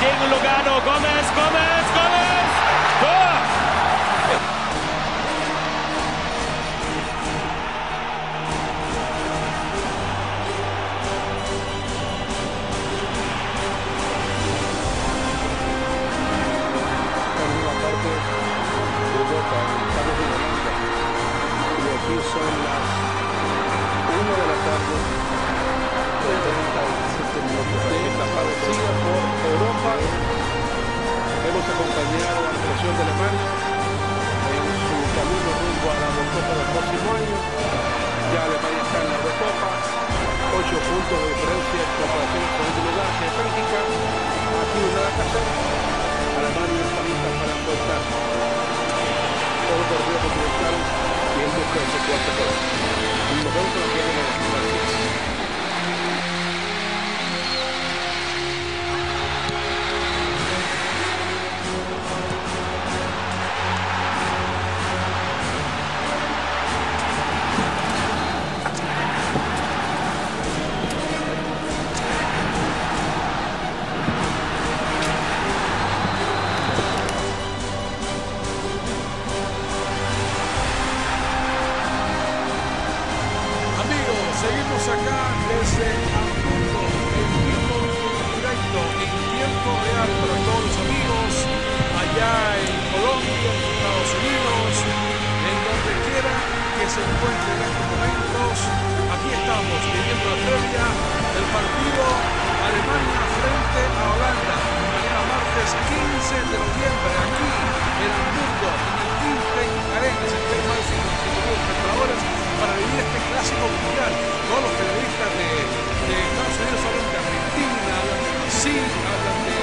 gegen Lugano. Gomez, Gomez, Gomez. Tor! Esta parecida por Europa. Hemos acompañado a la selección de Alemania en su camino rumbo a la Eurocopa del próximo año. Ya Alemania está en la Eurocopa, 8 puntos de diferencia en comparación con el lugar que es Bélgica. Aquí no nada que hacer. Alemania está lista para soltar todo el torneo continental y en busca de su cuarto. Nos vemos en la seguimos acá desde Hamburgo, en vivo directo, en tiempo real para todos los amigos, allá en Colombia, Estados Unidos, en donde quiera que se encuentren en estos momentos. Aquí estamos viviendo la previa del partido Alemania frente a Holanda, mañana martes 15 de noviembre, aquí en Hamburgo, en el Arena, se de 55.000 espectadores para vivir este clásico mundial. Todos los periodistas de, de Estados Unidos hablan de Argentina, hablan de Brasil, hablan de,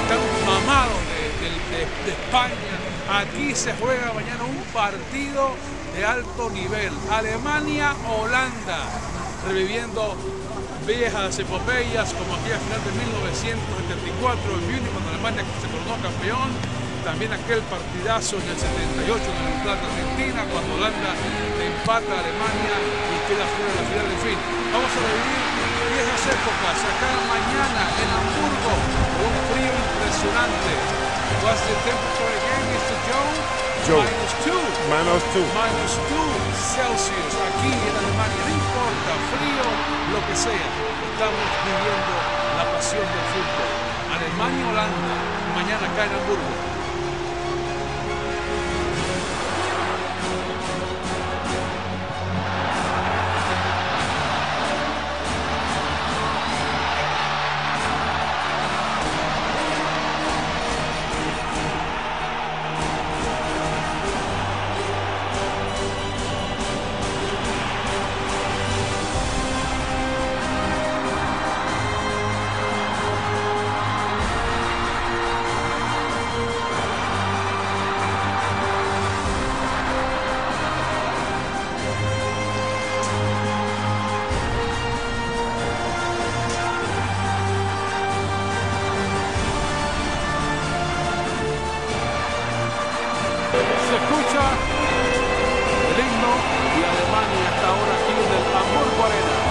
están mamados de, de- de- España. Aquí se juega mañana un partido de alto nivel. Alemania-Holanda, reviviendo viejas epopeyas como aquella final de 1974 en Múnich cuando Alemania se coronó campeón. También aquel partidazo en el 78 en el Plata Argentina cuando Holanda empata a Alemania y queda fuera de la final. En fin, vamos a revivir viejas épocas acá mañana en Hamburgo con un frío impresionante. What's the temperature again, Mr. Joe? Joe. Minus two. Minus two. Minus 2 Celsius aquí en Alemania, no importa, frío, lo que sea, estamos viviendo la pasión del fútbol. Alemania-Holanda, mañana acá en Hamburgo. Y Alemania hasta ahora aquí en el Hamburgo Arena.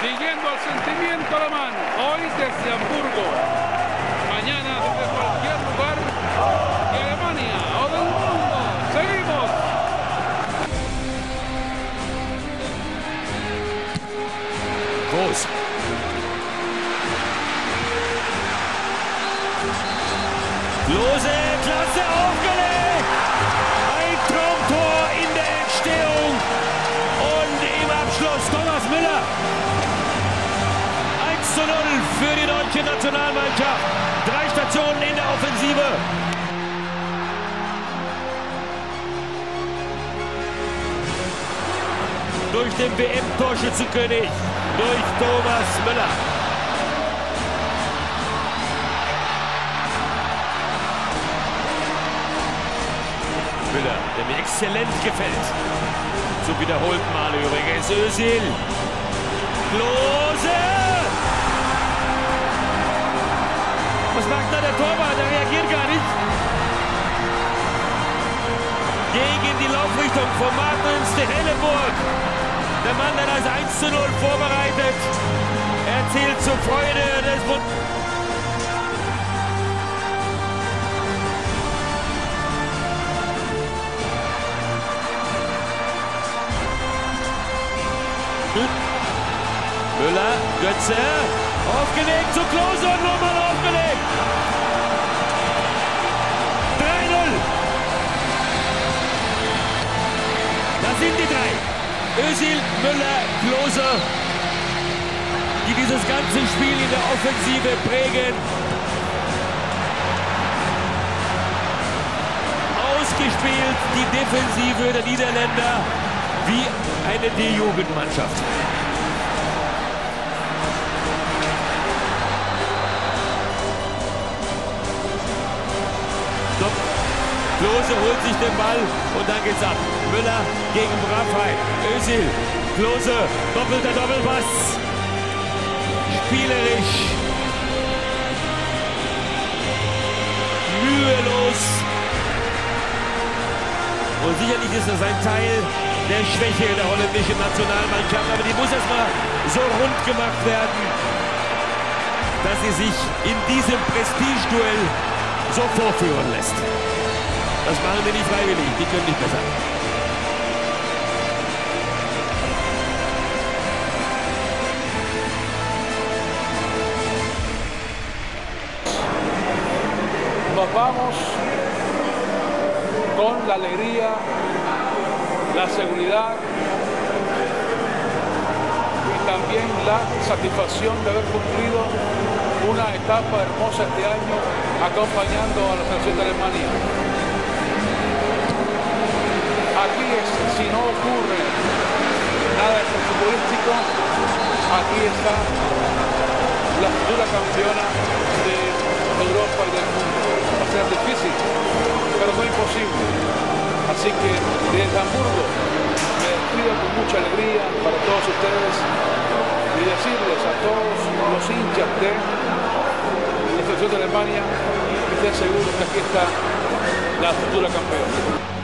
Siguiendo al sentimiento alemán, hoy desde Hamburgo, mañana Nationalmannschaft. Drei Stationen in der Offensive. Durch den WM-Torschützenkönig, durch Thomas Müller. Müller, der mir exzellent gefällt. Zum wiederholten Mal übrigens. Özil. Klose. Was macht da der Torwart? Der reagiert gar nicht. Gegen die Laufrichtung von Martins de Helleburg. Der Mann, der das 1 zu 0 vorbereitet. Er zählt zur Freude des Bund Müller, Götze, aufgelegt zu Klose und nochmal sind die drei. Özil, Müller, Klose, die dieses ganze Spiel in der Offensive prägen. Ausgespielt die Defensive der Niederländer wie eine D-Jugendmannschaft. Klose holt sich den Ball und dann geht's ab. Müller gegen Brafay. Özil. Klose. Doppelter Doppelpass. Spielerisch. Mühelos. Und sicherlich ist das ein Teil der Schwäche der holländischen Nationalmannschaft. Aber die muss erstmal so rund gemacht werden, dass sie sich in diesem Prestigeduell so vorführen lässt. Das die nicht freiwillig, die können. Nos vamos con la alegría, la seguridad y también la satisfacción de haber cumplido una etapa hermosa este año acompañando a la selección de Alemania. Aquí es, si no ocurre nada futbolístico, aquí está la futura campeona de Europa y del mundo. Va a ser difícil, pero no imposible. Así que desde Hamburgo me despido con mucha alegría para todos ustedes y decirles a todos los hinchas de la selección de Alemania que estén seguros que aquí está la futura campeona.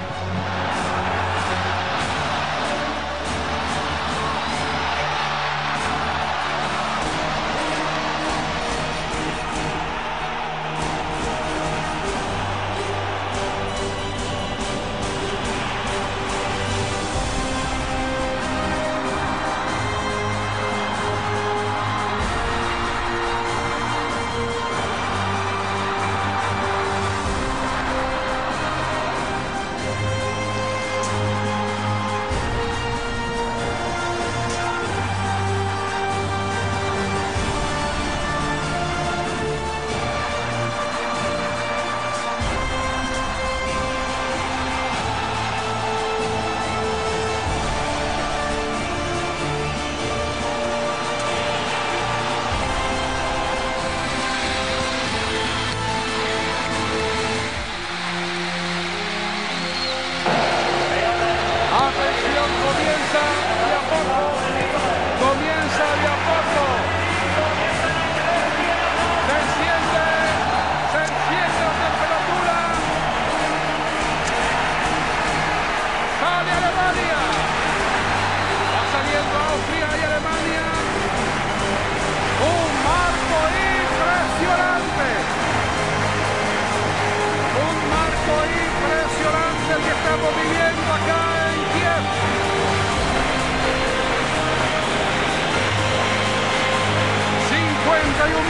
Estamos viviendo acá en Kiev.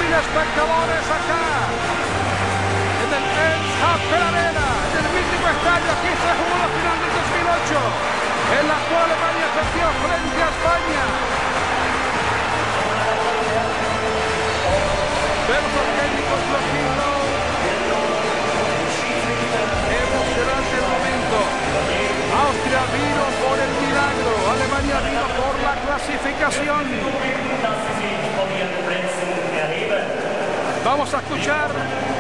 mil espectadores acá en el El Arena, en el mítico estadio. Aquí se jugó la final del 2008, en la cual Alemania perdió frente a España. Vemos al técnico Florquito. Clasificación. Vamos a escuchar.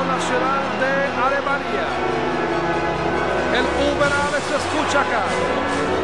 Nacional de Alemania. El Uber se escucha acá.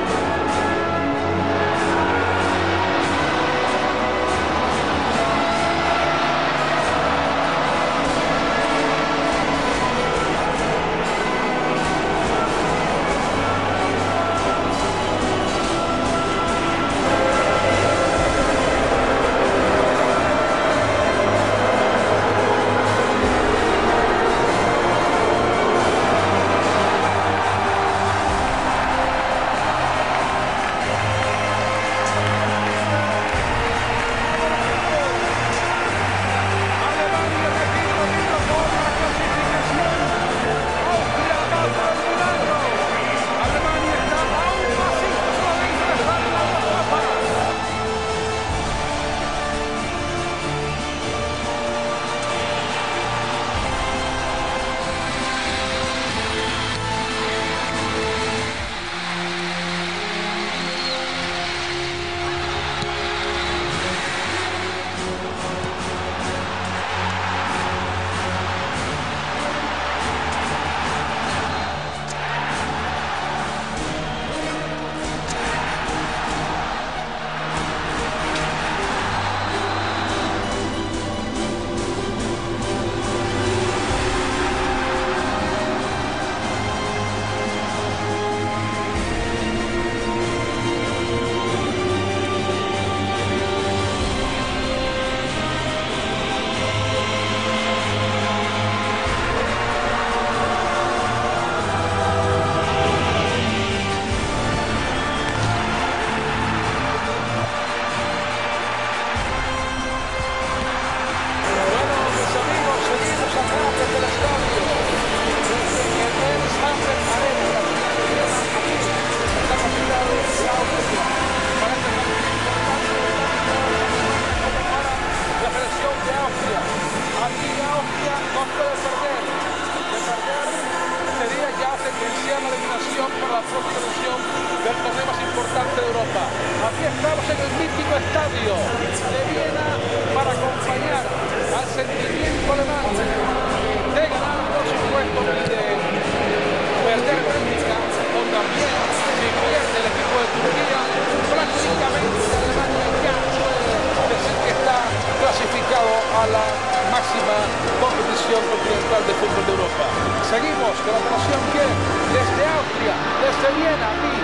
Iya, 一